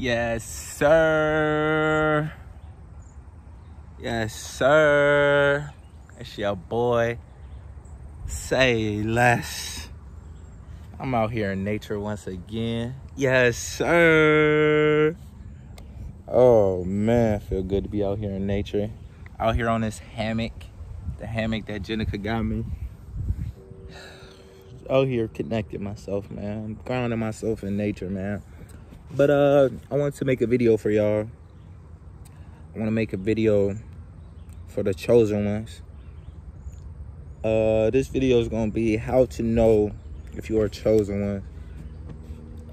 Yes, sir. Yes, sir. It's your boy. Say less. I'm out here in nature once again. Yes, sir. Oh man, feel good to be out here in nature. Out here on this hammock. The hammock that Jenica got me. Out here connecting myself, man. Grounding myself in nature, man. But uh I want to make a video for y'all. I want to make a video for the chosen ones. Uh this video is gonna be how to know if you are a chosen one.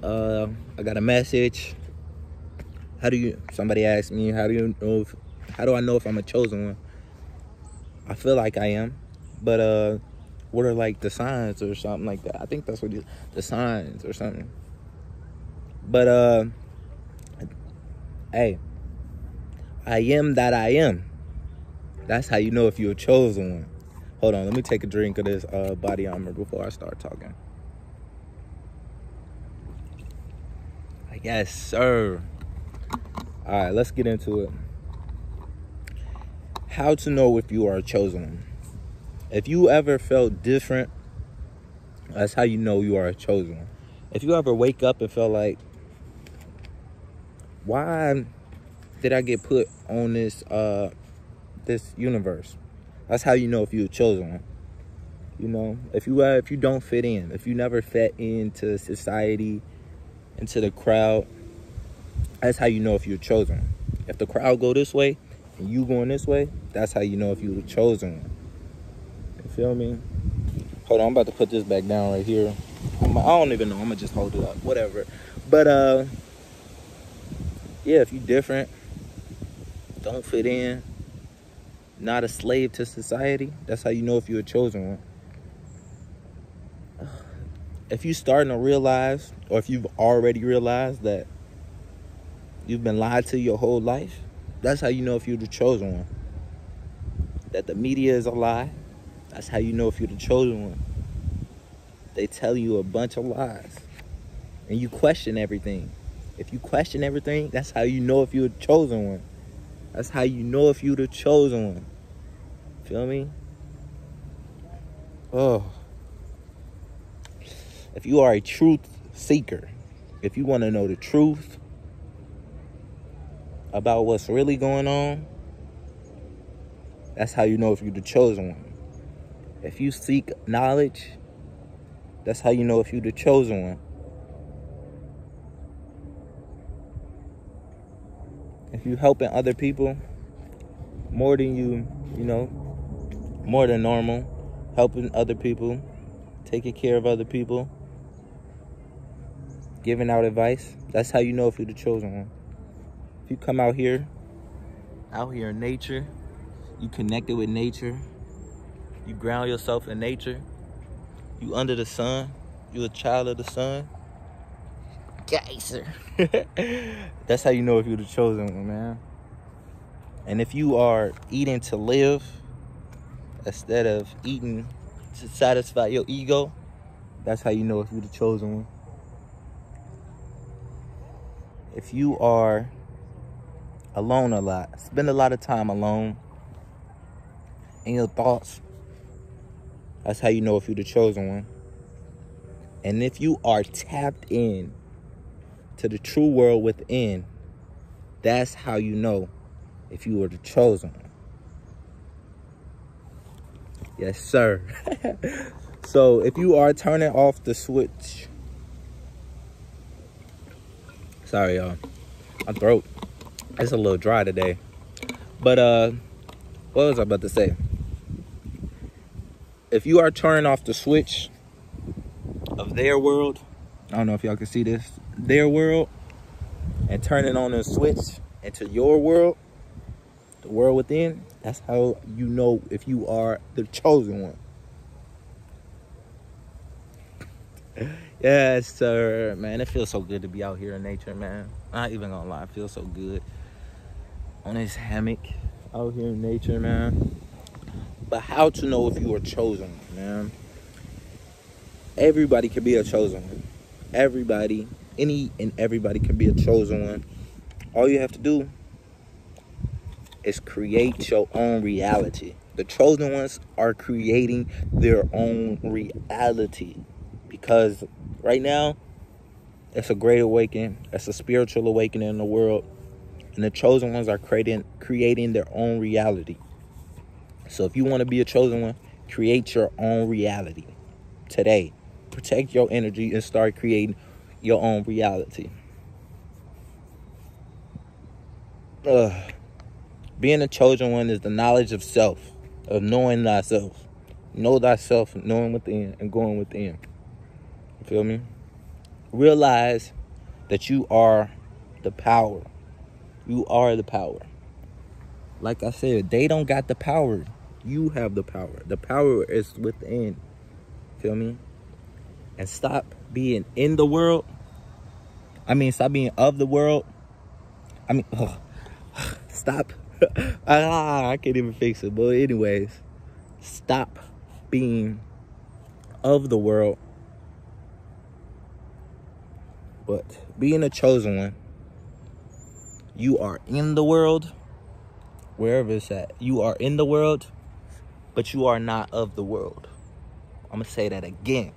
Uh I got a message. How do you somebody asked me how do you know if how do I know if I'm a chosen one? I feel like I am. But uh what are like the signs or something like that? I think that's what is. The signs or something. But uh hey, I am that I am. That's how you know if you're a chosen one. Hold on, let me take a drink of this uh, body armor before I start talking. Yes, sir. All right, let's get into it. How to know if you are a chosen one. If you ever felt different, that's how you know you are a chosen one. If you ever wake up and felt like, why did I get put on this uh this universe? That's how you know if you're chosen one. You know, if you uh, if you don't fit in, if you never fit into society, into the crowd, that's how you know if you're chosen. If the crowd go this way and you going this way, that's how you know if you're chosen. You feel me? Hold on, I'm about to put this back down right here. I'm, I don't even know. I'm gonna just hold it up, whatever. But uh, yeah, if you different, don't fit in, not a slave to society, that's how you know if you're a chosen one. If you're starting to realize, or if you've already realized that you've been lied to your whole life, that's how you know if you're the chosen one. That the media is a lie, that's how you know if you're the chosen one. They tell you a bunch of lies, and you question everything. If you question everything, that's how you know if you're the chosen one. That's how you know if you're the chosen one. Feel me? Oh. If you are a truth seeker, if you want to know the truth about what's really going on, that's how you know if you're the chosen one. If you seek knowledge, that's how you know if you're the chosen one. You helping other people more than you, you know, more than normal, helping other people, taking care of other people, giving out advice, that's how you know if you're the chosen one. If you come out here, out here in nature, you connected with nature, you ground yourself in nature, you under the sun, you a child of the sun. That's how you know if you're the chosen one, man. And if you are eating to live instead of eating to satisfy your ego, that's how you know if you're the chosen one. If you are alone a lot, spend a lot of time alone in your thoughts, that's how you know if you're the chosen one. And if you are tapped in to the true world within, that's how you know if you were the chosen one. Yes, sir. so if you are turning off the switch, sorry y'all, my throat, it's a little dry today. But uh, what was I about to say? If you are turning off the switch of their world, I don't know if y'all can see this, their world, and turning on the switch into your world, the world within, that's how you know if you are the chosen one. yes, sir. Man, it feels so good to be out here in nature, man. Not even gonna lie, it feels so good. On this hammock, out here in nature, man. But how to know if you are chosen, man? Everybody can be a chosen one. Everybody, any and everybody can be a chosen one. All you have to do is create your own reality. The chosen ones are creating their own reality because right now it's a great awakening. It's a spiritual awakening in the world, and the chosen ones are creating creating their own reality. So if you want to be a chosen one, create your own reality today. Protect your energy and start creating your own reality. Ugh. Being a chosen one is the knowledge of self, of knowing thyself. Know thyself, knowing within and going within. You feel me? Realize that you are the power. You are the power. Like I said, they don't got the power. You have the power. The power is within. Feel me? And stop being in the world. I mean, stop being of the world. I mean, ugh. stop. ah, I can't even fix it. But anyways, stop being of the world. But being a chosen one, you are in the world, wherever it's at. You are in the world, but you are not of the world. I'm going to say that again.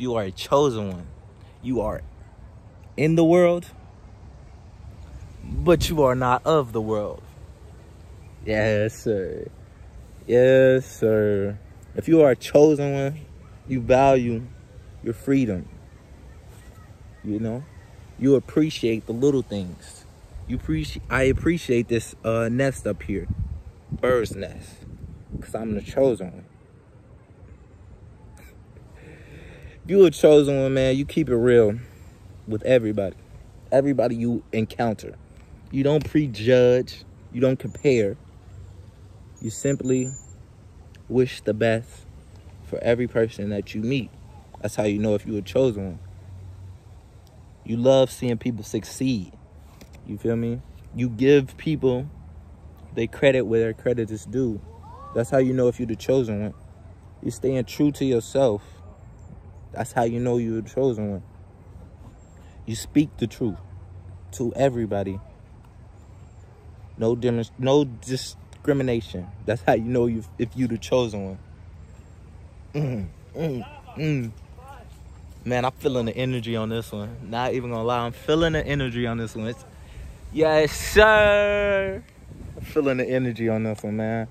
You are a chosen one, you are in the world, but you are not of the world. Yes, sir. Yes, sir. If you are a chosen one, you value your freedom. You know, you appreciate the little things. You appreciate. I appreciate this uh, nest up here, bird's nest, because I'm the chosen one. You a chosen one, man. You keep it real with everybody, everybody you encounter. You don't prejudge. You don't compare. You simply wish the best for every person that you meet. That's how you know if you a chosen one. You love seeing people succeed. You feel me? You give people they credit where their credit is due. That's how you know if you're the chosen one. You're staying true to yourself. That's how you know you're the chosen one. You speak the truth to everybody. No no discrimination. That's how you know you if you the chosen one. Mm, mm, mm. Man, I'm feeling the energy on this one. Not even gonna lie, I'm feeling the energy on this one. It's, yes, sir. I'm feeling the energy on this one, man.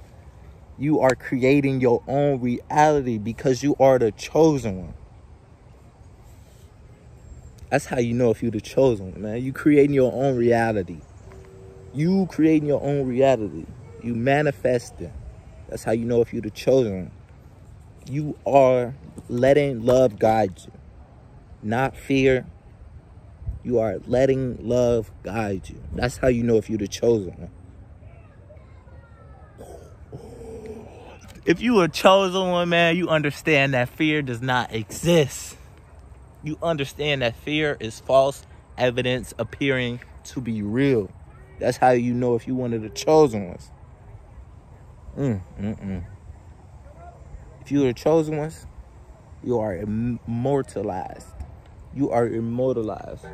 You are creating your own reality because you are the chosen one. That's how you know if you're the chosen one, man. You creating your own reality. You creating your own reality. You manifesting. That's how you know if you're the chosen one. You are letting love guide you not fear. You are letting love guide you. That's how you know if you're the chosen one. If you are chosen one, man, you understand that fear does not exist. You understand that fear is false evidence appearing to be real. That's how you know if you're one of the chosen ones. Mm, mm, mm. If you are the chosen ones, you are immortalized you are immortalized.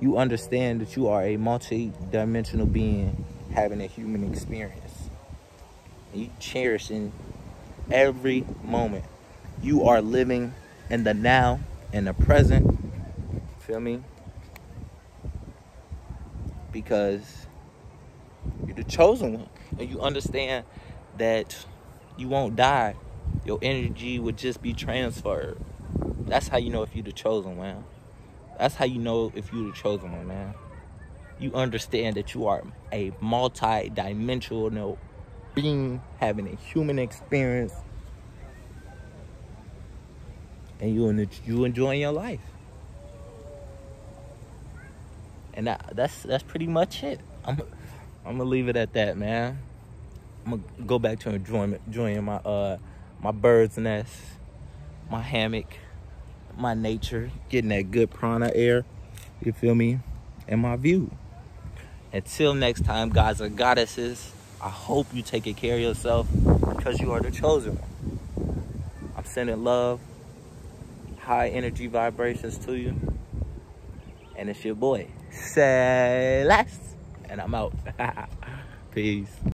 You understand that you are a multi-dimensional being having a human experience. You cherishing every moment. You are living in the now and the present. Feel me? Because you're the chosen one. And you understand that you won't die. Your energy would just be transferred. That's how you know if you're the chosen one. That's how you know if you're the chosen one, man. You understand that you are a multi-dimensional being having a human experience and you you enjoying your life. And that, that's that's pretty much it. I'm I'm gonna leave it at that, man. I'm gonna go back to enjoying enjoying my uh my bird's nest, my hammock my nature, getting that good prana air, you feel me, and my view. Until next time, guys and goddesses, I hope you take care of yourself because you are the chosen one. I'm sending love, high energy vibrations to you. And it's your boy, Say Less. and I'm out. Peace.